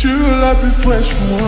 Tu veux la plus fraîche, moi.